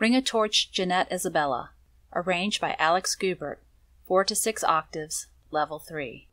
Bring a Torch Jeanette Isabella, arranged by Alex Gubert, 4 to 6 octaves, level 3.